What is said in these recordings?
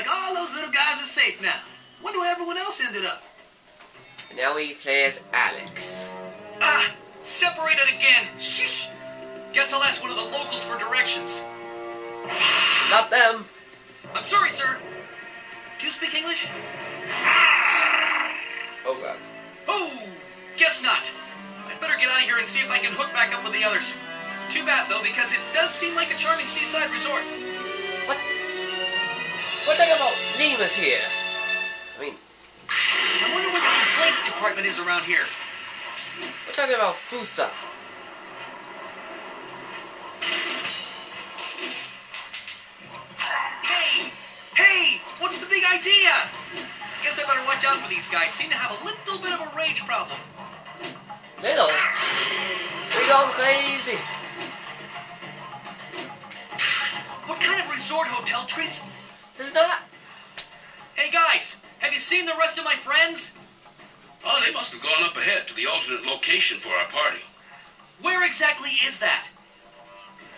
like all those little guys are safe now. Wonder where everyone else ended up. And now we play as Alex. Ah, separated again. Sheesh. Guess I'll ask one of the locals for directions. Not them. I'm sorry, sir. Do you speak English? Oh god. Oh, guess not. I'd better get out of here and see if I can hook back up with the others. Too bad, though, because it does seem like a charming seaside resort. What? We're talking about Lima's here. I mean, I wonder what the complaints department is around here. we're talking about Fossa. Hey! Hey! What's the big idea? Guess I better watch out for these guys. Seem to have a little bit of a rage problem. Little. They going crazy. What kind of resort hotel treats? This is not. Hey guys, have you seen the rest of my friends? Oh, they must have gone up ahead to the alternate location for our party. Where exactly is that?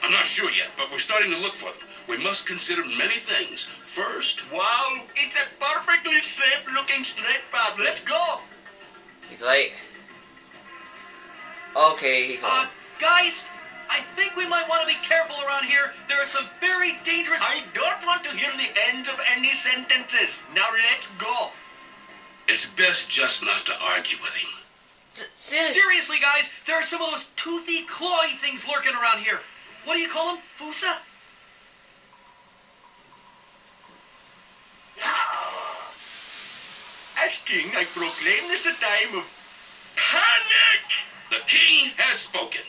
I'm not sure yet, but we're starting to look for them. We must consider many things. First, Wow, it's a perfectly safe looking straight path. Let's go. He's late. Okay, he's Uh, on. guys, I think we might want to be careful around here. There are some very dangerous. I don't want to hear the end of any sentences. Now let's go. it's best just not to argue with him. Seriously. Seriously, guys, there are some of those toothy, clawy things lurking around here. What do you call them? Fossa? As king, I proclaim this a time of Panic! The king has spoken.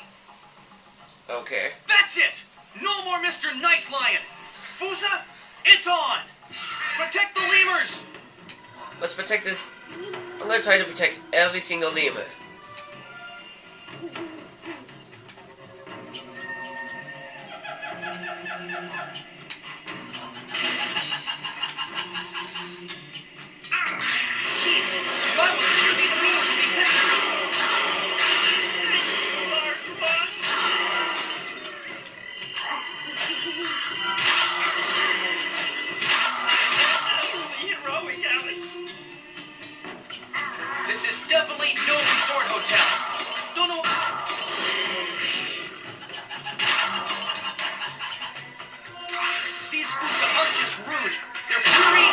Okay. That's it! No more Mr. Nice Lion! Fossa, it's on! Protect the lemurs! Let's protect this. I'm gonna try to protect every single lemur. Ah, Jeez, This is definitely no resort hotel. Don't know. These Fossa aren't just rude. They're fury.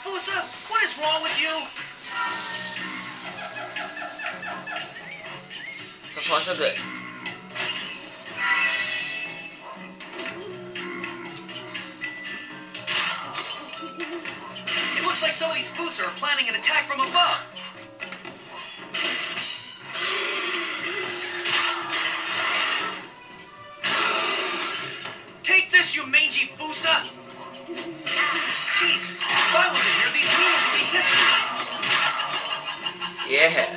Fossa, what is wrong with you? So far, so good. It looks like some of these Fossa are planning an attack from above. Take this, you mangy Fossa! Jeez, if I wasn't here, these lemurs would be history. Yeah.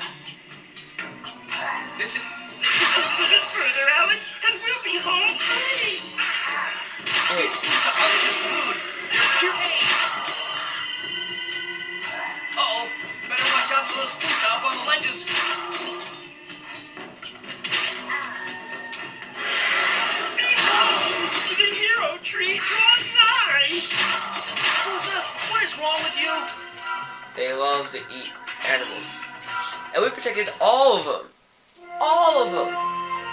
This is. Just a little further, Alex, and we'll be home free. Wait. Fossa aren't just rude. They're cute. They love to eat animals. And we protected all of them. All of them.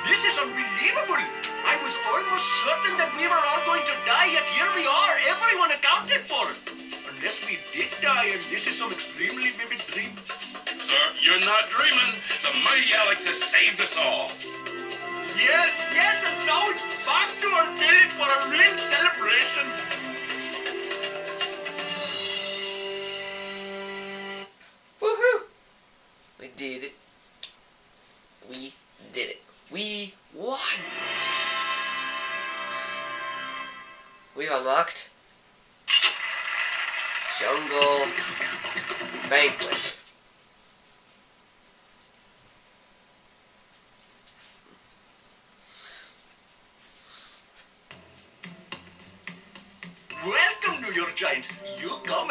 This is unbelievable. I was almost certain that we were all going to die, yet here we are, everyone accounted for. Unless we did die, and this is some extremely vivid dream. Sir, you're not dreaming. The mighty Alex has saved us all. Yes, yes, and now it's back to our village for a real celebration. Woohoo! We did it. We did it. We won. We've unlocked Jungle Banquet.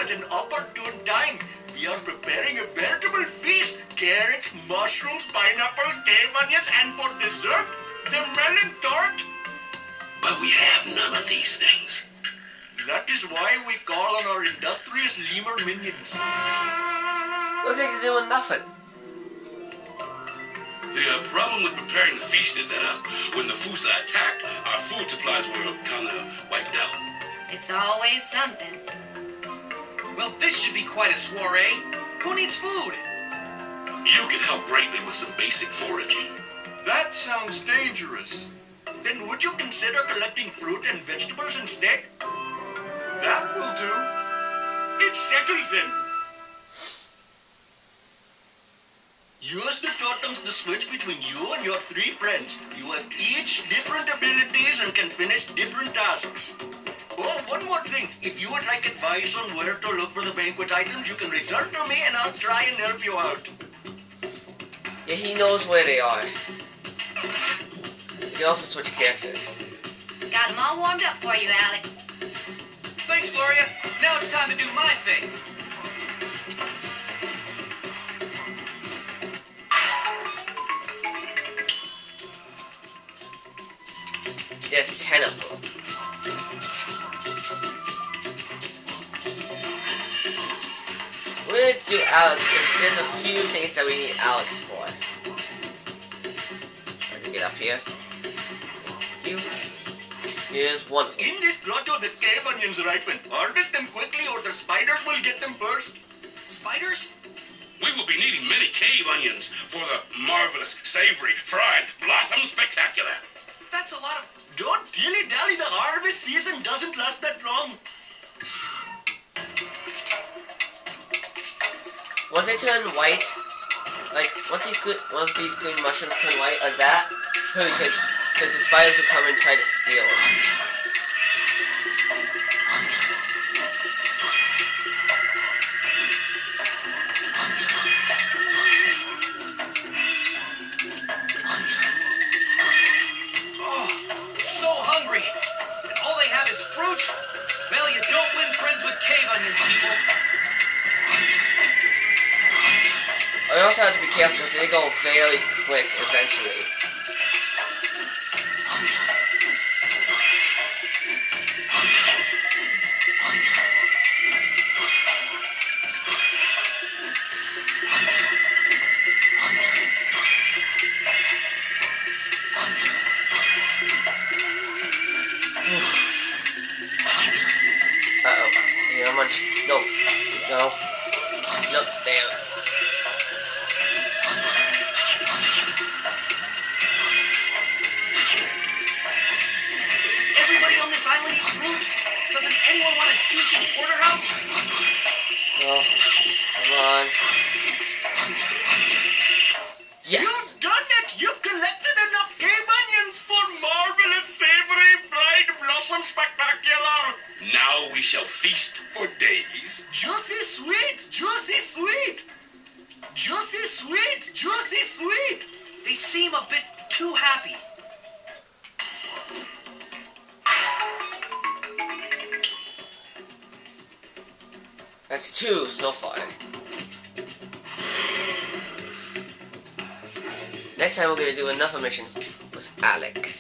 You come at an opportune time. We are preparing a veritable feast. Carrots, mushrooms, pineapple, cave onions, and for dessert, the melon tart. But we have none of these things. That is why we call on our industrious lemur minions. Looks like they're doing nothing. The uh, problem with preparing the feast is that uh, when the Fossa attacked, our food supplies were kind of wiped out. It's always something. Well, this should be quite a soiree. Who needs food? You can help greatly with some basic foraging. That sounds dangerous. Then would you consider collecting fruit and vegetables instead? That will do. It's settled then. Use the totems to switch between you and your three friends. You have each different abilities and can finish different tasks. Oh, one more thing. If you would like advice on where to look for the banquet items, you can return to me and I'll try and help you out. Yeah, he knows where they are. You can also switch characters. them all warmed up for you, Alex. Thanks, Gloria. Now it's time to do my thing. There's ten of them. Do Alex because there's a few things that we need Alex for. Let me get up here. You. Here's one. In this grotto, the cave onions ripen. Harvest them quickly or the spiders will get them first. Spiders? We will be needing many cave onions for the marvelous, savory, fried blossom spectacular. That's a lot of. Don't dilly-dally. The harvest season doesn't last that long. Once they turn white, like once these good, once these green mushrooms turn white like that, really because the spiders will come and try to steal them. Also have to be careful because they go very quick eventually. It! Collected enough cave onions for marvelous, savory, fried blossom spectacular! Now we shall feast for days. Juicy sweet! Juicy sweet! Juicy sweet! Juicy sweet! They seem a bit too happy. That's two so far. Next time we're gonna do another mission with Alex.